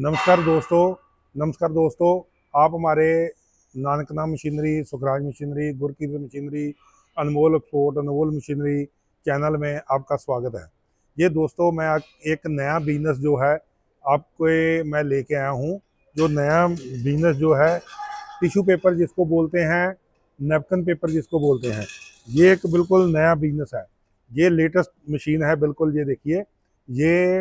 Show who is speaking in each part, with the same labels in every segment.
Speaker 1: नमस्कार दोस्तों नमस्कार दोस्तों, आप हमारे Nankana machinery, Sukhraj machinery, Gurkirat machinery, Anmol export Anmol machinery channel में आपका स्वागत है। ये दोस्तों, मैं एक नया बिज़नेस जो है, आपको मैं लेके आया हूँ। जो नया बिज़नेस जो है, टिश्यू पेपर जिसको बोलते हैं, नेपकन पेपर जिसको बोलते हैं, ये एक बिल्कुल नया बिज़नेस है। ये लेटेस्ट मशीन है, बिल्कुल ये देखिए, ये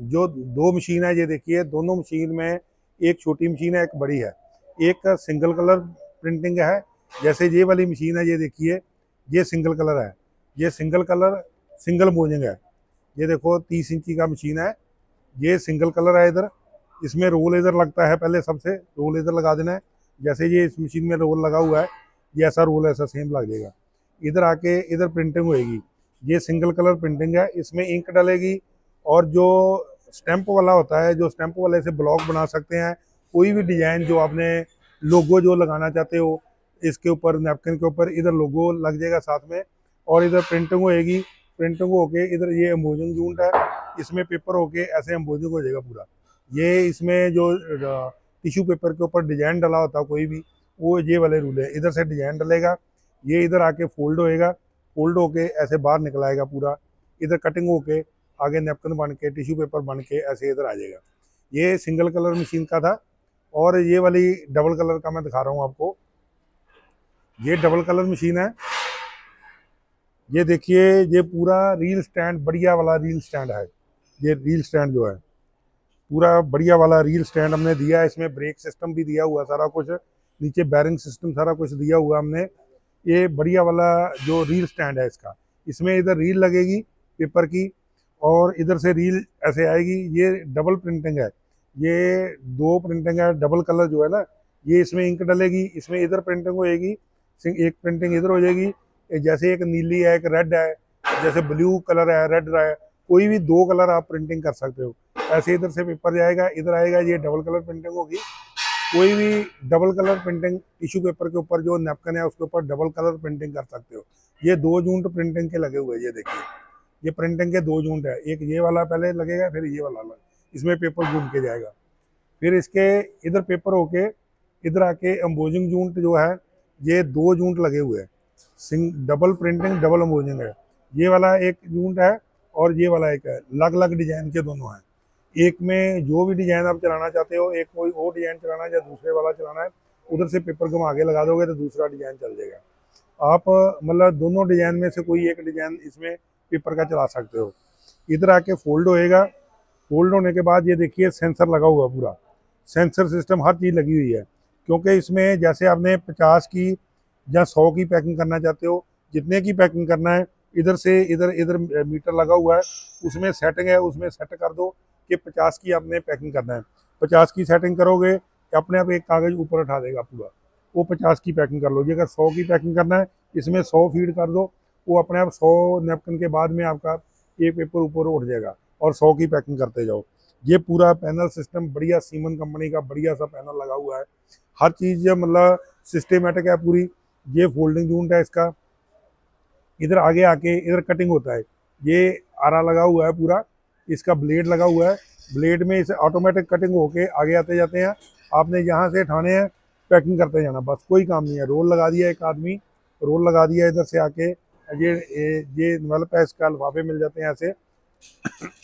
Speaker 1: जो दो मशीन है, ये देखिए, दोनों मशीन में एक छोटी मशीन है, एक बड़ी है। एक सिंगल कलर प्रिंटिंग है, जैसे ये वाली मशीन है, ये देखिए, ये सिंगल कलर है। ये सिंगल कलर, सिंगल मोजिंग है। ये देखो, तीस इंची का मशीन है। ये सिंगल कलर है इधर। इसमें रोल इधर लगता है पहले सबसे, रोल इधर लगा देना है। जैसे ये इस मशीन में रोल लगा हुआ है, ये ऐसा रोल, ऐसा सेम लग जाएगा। इधर आके इधर प्रिंटिंग होएगी। ये सिंगल कलर प्रिंटिंग है, इसमें इंक डलेगी और जो स्टैंप वाला होता है, जो स्टैंप वाले से ब्लॉक बना सकते हैं, कोई भी डिज़ाइन जो आपने लोगो जो लगाना चाहते हो, इसके ऊपर नैपकिन के ऊपर, इधर लोगो लग जाएगा साथ में, और इधर प्रिंटिंग होएगी प्रिंटिंग होके इधर ये एम्बोजिंग यूनिट है, इसमें पेपर होके ऐसे एम्बोजिंग हो जाएगा पूरा। ये इसमें जो टिश्यू पेपर के ऊपर डिज़ाइन डला होता कोई भी, वो ये वाले रूल है। इधर से डिज़ाइन डलेगा, ये इधर आके फोल्ड होएगा फोल्ड होके ऐसे बाहर निकल आएगा पूरा। इधर कटिंग होके आगे नेपकिन बन के, टिश्यू पेपर बन के ऐसे इधर आ जाएगा। ये सिंगल कलर मशीन का था और ये वाली डबल कलर का मैं दिखा रहा हूँ आपको। ये डबल कलर मशीन है। ये देखिए, ये पूरा रील स्टैंड, बढ़िया वाला रील स्टैंड है। ये रील स्टैंड जो है, पूरा बढ़िया वाला रील स्टैंड हमने दिया है। इसमें ब्रेक सिस्टम भी दिया हुआ सारा कुछ, नीचे बैरिंग सिस्टम सारा कुछ दिया हुआ हमने। ये बढ़िया वाला जो रील स्टैंड है इसका, इसमें इधर रील लगेगी पेपर की। और इधर से रील ऐसे आएगी, ये डबल प्रिंटिंग है। ये दो प्रिंटिंग है डबल कलर जो है ना, ये इसमें इंक डलेगी, इसमें इधर प्रिंटिंग होएगी एक प्रिंटिंग इधर हो जाएगी। जैसे एक नीली है, एक रेड है, जैसे ब्लू कलर है रेड है, कोई भी दो कलर आप प्रिंटिंग कर सकते हो। ऐसे इधर से पेपर जाएगा, इधर आएगा, ये डबल कलर प्रिंटिंग होगी। कोई भी double colour printing tissue paper के ऊपर जो नेपकन है, उसके ऊपर डबल कलर प्रिंटिंग कर सकते हो। ये दो जून प्रिंटिंग के लगे हुए ये देखिए। ये प्रिंटिंग के दो जूंट है। एक ये वाला पहले लगेगा, फिर ये वाला इसमें पेपर घूम के जाएगा। फिर इसके इधर पेपर होके, इधर आके एम्बोजिंग जूंट जो है, ये दो जूंट लगे हुए हैं। Single double printing double embossing है। ये वाला एक जूंट है और ये वाला एक है। अलग अलग डिज़ाइन के दोनों हैं। एक में जो भी डिज़ाइन आप चलाना चाहते हो, एक कोई और डिज़ाइन चलाना है या दूसरे वाला चलाना है, उधर से पेपर घुमा के लगा दोगे तो दूसरा डिज़ाइन चल जाएगा। आप मतलब दोनों डिज़ाइन में से कोई एक डिज़ाइन इसमें पेपर का चला सकते हो। इधर आके फोल्ड होएगा। फोल्ड होने के बाद ये देखिए, सेंसर लगा हुआ पूरा। सेंसर सिस्टम हर चीज़ लगी हुई है। क्योंकि इसमें जैसे आपने पचास की या सौ की पैकिंग करना चाहते हो, जितने की पैकिंग करना है, इधर से इधर इधर मीटर लगा हुआ है, उसमें सेटिंग है, उसमें सेट कर दो कि पचास की आपने पैकिंग करना है। पचास की सेटिंग करोगे, अपने आप एक कागज़ ऊपर उठा देगा पूरा। वो पचास की पैकिंग कर लो। जी अगर सौ की पैकिंग करना है, इसमें सौ फ़ीड कर दो वो अपने आप सौ नेपकिन के बाद में आपका एक पेपर ऊपर उठ जाएगा और सौ की पैकिंग करते जाओ। ये पूरा पैनल सिस्टम बढ़िया सीमन कंपनी का बढ़िया सा पैनल लगा हुआ है। हर चीज़ मतलब सिस्टेमेटिक है पूरी। ये फोल्डिंग यूनिट है इसका। इधर आगे आके इधर कटिंग होता है। ये आरा लगा हुआ है पूरा। इसका ब्लेड लगा हुआ है। ब्लेड में इसे ऑटोमेटिक कटिंग होके आगे आते जाते हैं। आपने यहाँ से ठाने हैं पैकिंग करते जाना। बस कोई काम नहीं है। रोल लगा दिया एक आदमी। रोल लगा दिया इधर से आके। ये ये डेवलप है इसका लिफाफे मिल जाते हैं ऐसे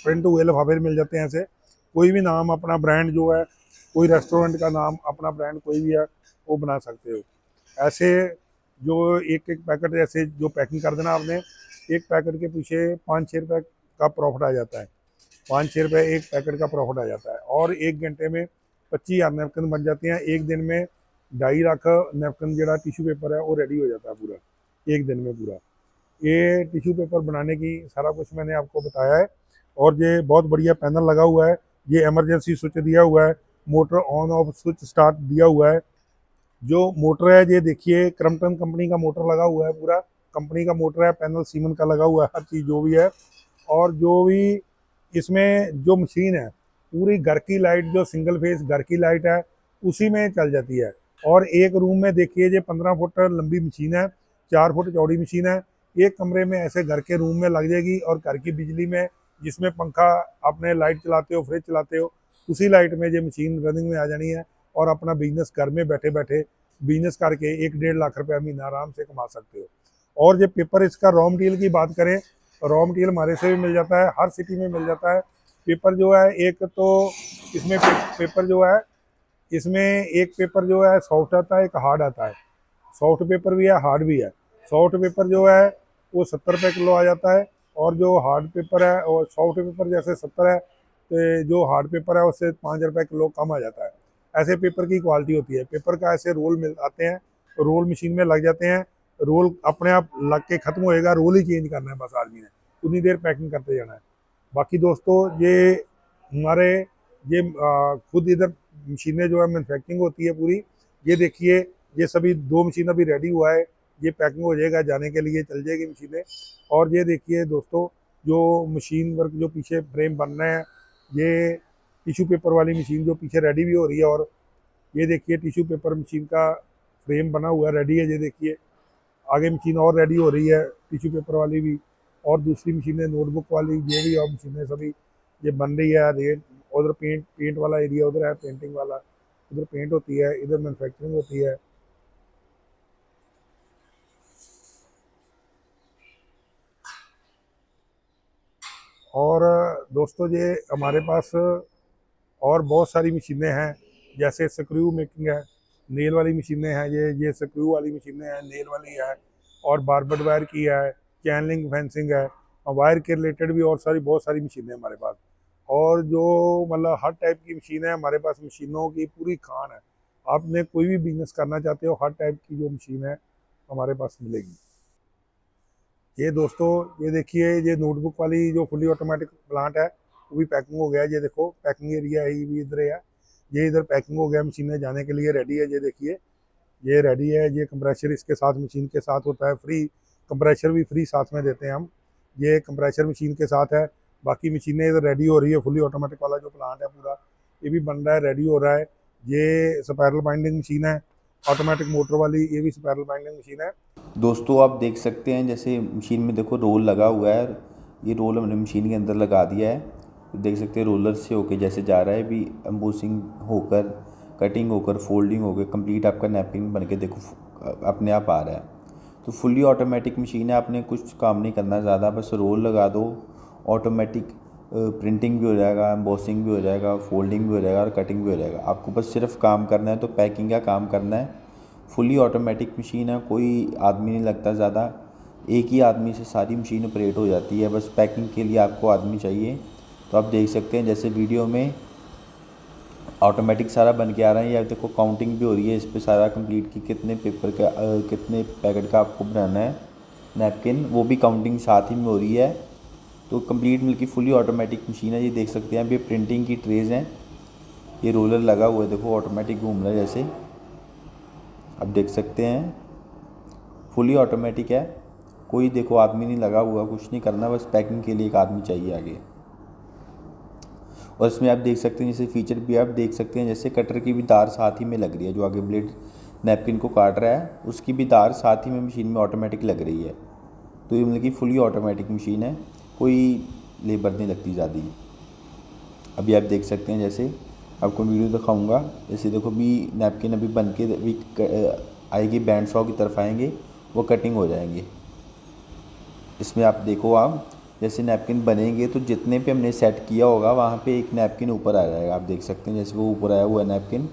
Speaker 1: प्रिंट हुए लिफाफे मिल जाते हैं ऐसे कोई भी नाम अपना ब्रांड जो है, कोई रेस्टोरेंट का नाम, अपना ब्रांड कोई भी है, वो बना सकते हो। ऐसे जो एक एक पैकेट ऐसे जो पैकिंग कर देना आपने, एक पैकेट के पीछे पाँच छः रुपये का प्रॉफिट आ जाता है। पाँच छः रुपये एक पैकेट का प्रॉफिट आ जाता है। और एक घंटे में पच्चीस हज़ार नैपकिन बन जाती हैं। एक दिन में ढाई लाख नैपकिन जो टिश्यू पेपर है, वो रेडी हो जाता है पूरा। एक दिन में पूरा। ये टिश्यू पेपर बनाने की सारा कुछ मैंने आपको बताया है और ये बहुत बढ़िया पैनल लगा हुआ है। ये इमरजेंसी स्विच दिया हुआ है motor on off switch start दिया हुआ है। जो मोटर है, ये देखिए क्रमटन कंपनी का मोटर लगा हुआ है पूरा। कंपनी का मोटर है पैनल सीमन का लगा हुआ है, हर चीज़ जो भी है। और जो भी इसमें जो मशीन है, पूरी घर की लाइट जो सिंगल फेस घर की लाइट है, उसी में चल जाती है। और एक रूम में देखिए, ये पंद्रह फुट लंबी मशीन है, चार फुट चौड़ी मशीन है। एक कमरे में ऐसे घर के रूम में लग जाएगी और घर की बिजली में जिसमें पंखा अपने लाइट चलाते हो फ्रिज चलाते हो उसी लाइट में ये मशीन रनिंग में आ जानी है और अपना बिज़नेस घर में बैठे बैठे बिज़नेस करके एक डेढ़ लाख रुपया महीना आराम से कमा सकते हो। और ये पेपर इसका रॉ मटीरियल की बात करें रॉ मटीरियल हमारे से भी मिल जाता है हर सिटी में मिल जाता है। पेपर जो है एक तो इसमें पे, पेपर जो है इसमें एक पेपर जो है सॉफ्ट आता है एक हार्ड आता है। सॉफ्ट पेपर भी है हार्ड भी है। सॉफ्ट पेपर जो है वो सत्तर रुपये किलो आ जाता है और जो हार्ड पेपर है और सॉफ्ट पेपर जैसे सत्तर है तो जो हार्ड पेपर है, उससे पाँच रुपये किलो कम आ जाता है। ऐसे पेपर की क्वालिटी होती है। पेपर का ऐसे रोल मिल, आते हैं रोल मशीन में लग जाते हैं रोल अपने आप लग के ख़त्म होएगा रोल ही चेंज करना है बस आदमी ने। उतनी देर पैकिंग करते जाना है। बाकी दोस्तों, ये हमारे, ये खुद इधर मशीनें जो है मैनुफैक्चरिंग होती है पूरी। ये देखिए, ये सभी दो मशीन अभी रेडी हुआ है। ये पैकिंग हो जाएगा, जाने के लिए चल जाएगी मशीनें। और ये देखिए दोस्तों, जो मशीन वर्क जो पीछे फ्रेम बन रहे हैं, ये टिशू पेपर वाली मशीन जो पीछे रेडी भी हो रही है और ये देखिए टिशू पेपर मशीन का फ्रेम बना हुआ रेडी है, ये देखिए। आगे मशीन और रेडी हो रही है टिशू पेपर वाली भी और दूसरी मशीनें नोटबुक वाली, ये भी और मशीनें सभी। ये बन रही है रेट उधर पेंट पेंट वाला एरिया उधर है पेंटिंग वाला। उधर पेंट होती है, इधर मैनुफैक्चरिंग होती है। और दोस्तों ये हमारे पास और बहुत सारी मशीनें हैं, जैसे स्क्रू मेकिंग है, नेल वाली मशीनें हैं, ये ये स्क्रू वाली मशीनें हैं, नेल वाली है, और बारबड वायर की है चैनलिंग फेंसिंग है, और वायर के रिलेटेड भी और सारी, बहुत सारी मशीनें हमारे पास। और जो मतलब हर टाइप की मशीन है, हमारे पास मशीनों की पूरी खान है। आपने कोई भी बिज़नेस करना चाहते हो, हर टाइप की जो मशीन है, हमारे पास मिलेगी। ये दोस्तों, ये देखिए, ये नोटबुक वाली जो फुली ऑटोमेटिक प्लांट है, वो भी पैकिंग हो गया है। ये देखो पैकिंग एरिया ही भी इधर है ये इधर पैकिंग हो गया मशीनें जाने के लिए रेडी है। ये देखिए, ये रेडी है। ये कंप्रेशर इसके साथ मशीन के साथ होता है फ्री कंप्रेशर भी फ्री साथ में देते हैं हम। ये कंप्रेशर मशीन के साथ है। बाकी मशीनें इधर रेडी हो रही है फुली ऑटोमेटिक वाला जो प्लांट है पूरा, ये भी बन रहा है रेडी हो रहा है। ये स्पैरल बाइंडिंग मशीन है ऑटोमेटिक मोटर वाली, ये भी स्पैरल बाइंडिंग मशीन है।
Speaker 2: दोस्तों, आप देख सकते हैं, जैसे मशीन में देखो रोल लगा हुआ है, ये रोल हमने मशीन के अंदर लगा दिया है। तो देख सकते हैं, रोलर से होके जैसे जा रहा है भी एम्बोसिंग होकर कटिंग होकर फोल्डिंग होकर कंप्लीट आपका नैपकिन बन के देखो अपने आप आ रहा है। तो फुल्ली ऑटोमेटिक मशीन है, आपने कुछ काम नहीं करना ज़्यादा, बस रोल लगा दो ऑटोमेटिक प्रिंटिंग भी हो जाएगा एम्बोसिंग भी हो जाएगा फोल्डिंग भी हो जाएगा और कटिंग भी हो जाएगा। आपको बस सिर्फ़ काम करना है तो पैकिंग का काम करना है। फुली ऑटोमेटिक मशीन है कोई आदमी नहीं लगता ज़्यादा। एक ही आदमी से सारी मशीन ऑपरेट हो जाती है बस पैकिंग के लिए आपको आदमी चाहिए। तो आप देख सकते हैं जैसे वीडियो में ऑटोमेटिक सारा बन के आ रहा है या देखो काउंटिंग भी हो रही है इस पर सारा कंप्लीट कि कितने पेपर का आ, कितने पैकेट का आपको बनाना है। नैपकिन वो भी काउंटिंग साथ ही में हो रही है। तो कंप्लीट मिलकर फुली ऑटोमेटिक मशीन है ये देख सकते हैं। अभी प्रिंटिंग की ट्रेज हैं। ये रोलर लगा हुआ है देखो ऑटोमेटिक घूम रहा है जैसे। अब देख सकते हैं। फुली ऑटोमेटिक है। कोई देखो, आदमी नहीं लगा हुआ, कुछ नहीं करना, बस पैकिंग के लिए एक आदमी चाहिए आगे। और इसमें आप देख सकते हैं, जैसे फीचर भी आप देख सकते हैं, जैसे कटर की भी तार साथ ही में लग रही है, जो आगे ब्लेड नैपकिन को काट रहा है, उसकी भी तार साथ ही में मशीन में ऑटोमेटिक लग रही है। तो ये मतलब कि फुली ऑटोमेटिक मशीन है, कोई लेबर नहीं लगती ज़्यादा। अभी आप देख सकते हैं, जैसे आपको वीडियो दिखाऊँगा। जैसे देखो, भी नैपकिन अभी बन के, अभी आएगी बैंड सॉ की तरफ़ आएँगे, वो कटिंग हो जाएँगे। इसमें आप देखो आप, जैसे नैपकिन बनेंगे तो जितने पे हमने सेट किया होगा, वहाँ पे एक नैपकिन ऊपर आ जाएगा। आप देख सकते हैं, जैसे वो ऊपर आया हुआ है नैपकिन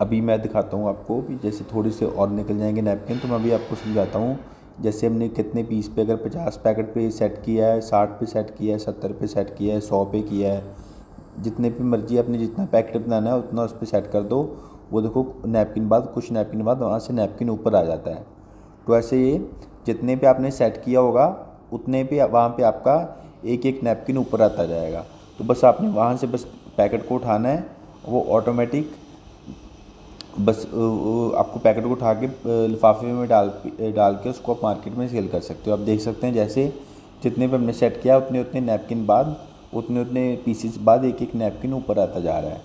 Speaker 2: अभी मैं दिखाता हूँ आपको भी जैसे थोड़ी से और निकल जाएँगे नैपकिन तो मैं अभी आपको समझाता हूँ। जैसे हमने कितने पीस पे, अगर पचास पैकेट पे सेट किया है, साठ पे सेट किया है, सत्तर पे सेट किया है, सौ पे किया है जितने भी मर्ज़ी आपने जितना पैकेट बनाना है, उतना उस पर सेट कर दो। वो देखो, नैपकिन बाद, कुछ नैपकिन बाद, वहाँ से नैपकिन ऊपर आ जाता है। तो ऐसे ये, जितने पे आपने सेट किया होगा, उतने पे वहाँ पे आपका एक एक नैपकिन ऊपर आता जाएगा। तो बस आपने वहाँ से बस पैकेट को उठाना है, वो ऑटोमेटिक बस आपको पैकेट को उठा के लिफाफे में डाल डाल के उसको आप मार्केट में सेल कर सकते हो। आप देख सकते हैं, जैसे जितने पे हमने सेट किया उतने उतने नैपकिन बाद उतने उतने पीसीस बाद एक एक नैपकिन ऊपर आता जा रहा है।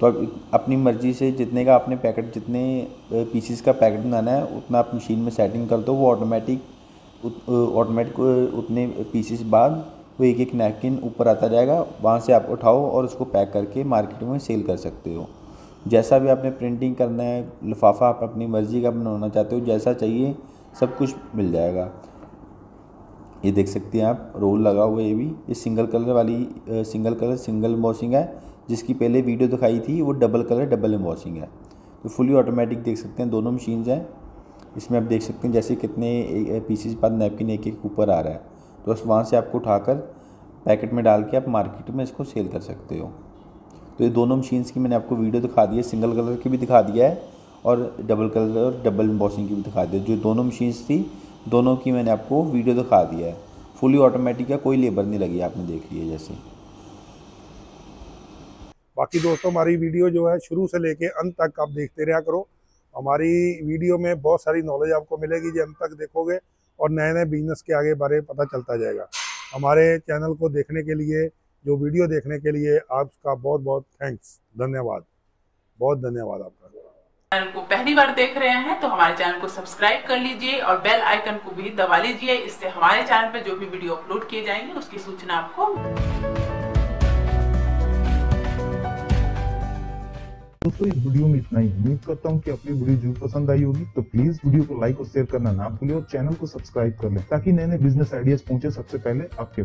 Speaker 2: तो अब अपनी मर्ज़ी से जितने का आपने पैकेट जितने पीसीस का पैकेट बनाना है, उतना आप मशीन में सेटिंग कर दो, वो ऑटोमेटिक ऑटोमेटिक उतने पीसीस बाद वो एक एक नैपकिन ऊपर आता जाएगा, वहाँ से आप उठाओ और उसको पैक करके मार्केट में सेल कर सकते हो। जैसा भी आपने प्रिंटिंग करना है, लिफाफा आप अपनी मर्ज़ी का बनाना चाहते हो, जैसा चाहिए, सब कुछ मिल जाएगा। ये देख सकते हैं आप, रोल लगा हुआ है ये भी। ये सिंगल कलर वाली सिंगल कलर, सिंगल एम्बॉसिंग है, जिसकी पहले वीडियो दिखाई थी, वो डबल कलर, डबल एम्बॉसिंग है। तो फुली ऑटोमेटिक देख सकते हैं, दोनों मशीन्स हैं। इसमें आप देख सकते हैं, जैसे कितने पीसीस बाद नैपकिन एक एक ऊपर आ रहा है। तो बस वहाँ से आपको उठाकर पैकेट में डाल के आप मार्केट में इसको सेल कर सकते हो। तो ये दोनों मशीन्स की मैंने आपको वीडियो दिखा दी है, सिंगल कलर की भी दिखा दिया है और डबल कलर और डबल एम्बॉसिंग की भी दिखा दी है। जो दोनों मशीन्स थी दोनों की मैंने आपको वीडियो दिखा दिया है। फुली ऑटोमेटिक है, कोई लेबर नहीं लगी, आपने देख लिया जैसे।
Speaker 1: बाकी दोस्तों, हमारी वीडियो जो है, शुरू से लेके अंत तक आप देखते रहा करो। हमारी वीडियो में बहुत सारी नॉलेज आपको मिलेगी, जो अंत तक देखोगे और नए नए बिज़नेस के आगे बारे पता चलता जाएगा। हमारे चैनल को देखने के लिए, जो वीडियो देखने के लिए आपका बहुत बहुत थैंक्स धन्यवाद। बहुत धन्यवाद आपका।
Speaker 3: चैनल को पहली बार देख रहे हैं तो हमारे चैनल को सब्सक्राइब कर लीजिए और बेल आइकन को भी दबा लीजिए। इससे हमारे चैनल पर जो भी वीडियो अपलोड किए जाएँगे, उसकी सूचना आपको
Speaker 4: दोस्तों इस वीडियो में इतना ही। उम्मीद करता हूँ कि अपनी वीडियो ज़रूर पसंद आई होगी। तो प्लीज़ वीडियो को लाइक और शेयर करना ना भूलें और चैनल को सब्सक्राइब कर लें, ताकि नए नए बिज़नेस आइडियाज़ पहुँचे सबसे पहले आपके